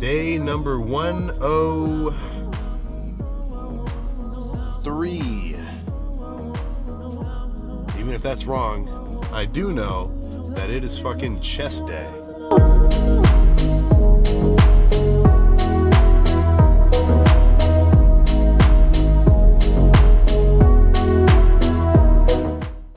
Day number 103. Even if that's wrong, I do know that it is fucking chess day.